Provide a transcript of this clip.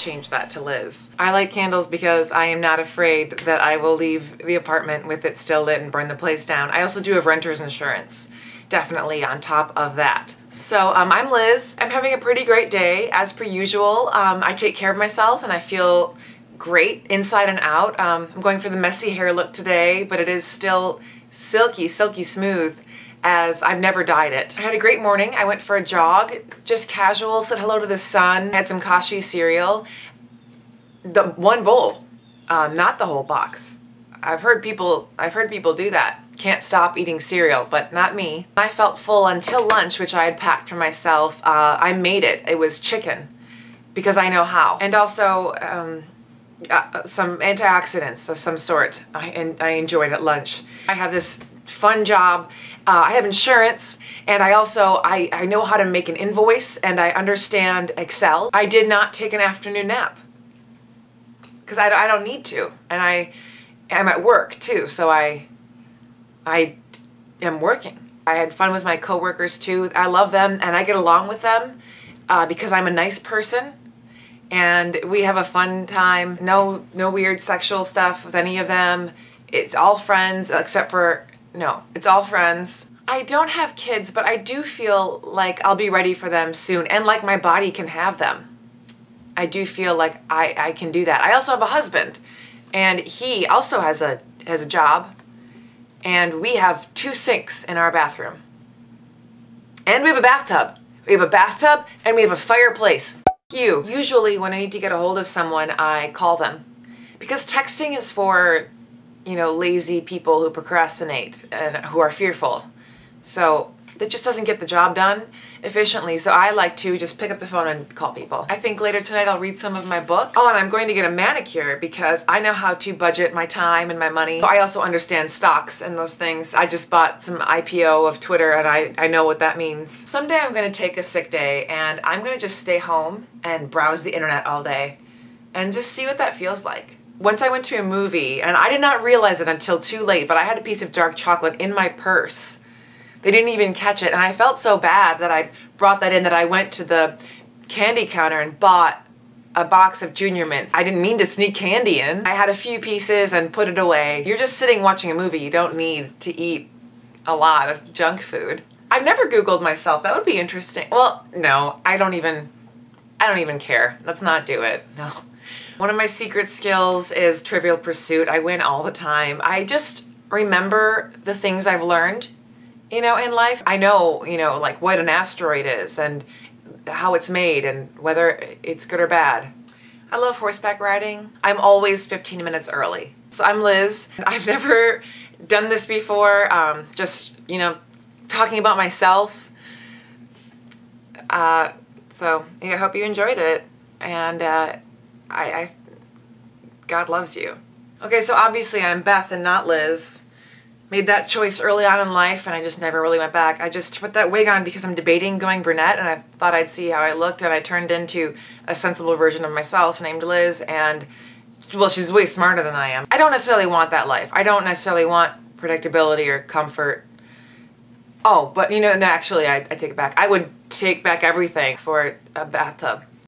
change that to Liz. I light candles because I am not afraid that I will leave the apartment with it still lit and burn the place down. I also do have renter's insurance, definitely on top of that. So um, I'm Liz. I'm having a pretty great day, as per usual. Um, I take care of myself and I feel great inside and out. Um, I'm going for the messy hair look today, but it is still silky, silky smooth as I've never dyed it. I had a great morning. I went for a jog, just casual, said hello to the sun, had some Kashi cereal. The one bowl, um, not the whole box. I've heard people I've heard people do that. Can't stop eating cereal, but not me. I felt full until lunch, which I had packed for myself. Uh, I made it. It was chicken because I know how. And also um, uh, some antioxidants of some sort. I, and I enjoyed at lunch. I have this fun job. Uh, I have insurance, and I also I, I know how to make an invoice, and I understand Excel. I did not take an afternoon nap because I, I don't need to, and I am at work too, so I I am working. I had fun with my coworkers too. I love them, and I get along with them uh, because I'm a nice person and we have a fun time. No, no weird sexual stuff with any of them. It's all friends, except for no, it's all friends. I don't have kids, but I do feel like I'll be ready for them soon, and like my body can have them. I do feel like I, I can do that. I also have a husband, and he also has a has a job, and we have two sinks in our bathroom, and we have a bathtub. We have a bathtub, and we have a fireplace you. Usually when I need to get a hold of someone, I call them. Because texting is for, you know, lazy people who procrastinate and who are fearful. So that just doesn't get the job done efficiently. So I like to just pick up the phone and call people. I think later tonight I'll read some of my book. Oh, and I'm going to get a manicure because I know how to budget my time and my money. I also understand stocks and those things. I just bought some IPO of Twitter and I, I know what that means. Someday I'm going to take a sick day and I'm going to just stay home and browse the internet all day and just see what that feels like once I went to a movie, and I did not realize it until too late, but I had a piece of dark chocolate in my purse they didn't even catch it. And I felt so bad that I brought that in that I went to the candy counter and bought a box of Junior Mints. I didn't mean to sneak candy in. I had a few pieces and put it away. You're just sitting watching a movie. You don't need to eat a lot of junk food. I've never Googled myself. That would be interesting. Well, no, I don't even, I don't even care. Let's not do it. No. One of my secret skills is Trivial Pursuit. I win all the time. I just remember the things I've learned you know, in life. I know, you know, like what an asteroid is and how it's made and whether it's good or bad. I love horseback riding. I'm always 15 minutes early. So I'm Liz. I've never done this before, um, just, you know, talking about myself. Uh, so yeah, I hope you enjoyed it. And uh, I, I, God loves you. Okay, so obviously I'm Beth and not Liz made that choice early on in life and I just never really went back. I just put that wig on because I'm debating going brunette and I thought I'd see how I looked and I turned into a sensible version of myself named Liz and well she's way smarter than I am. I don't necessarily want that life. I don't necessarily want predictability or comfort. Oh, but you know, no, actually I, I take it back. I would take back everything for a bathtub.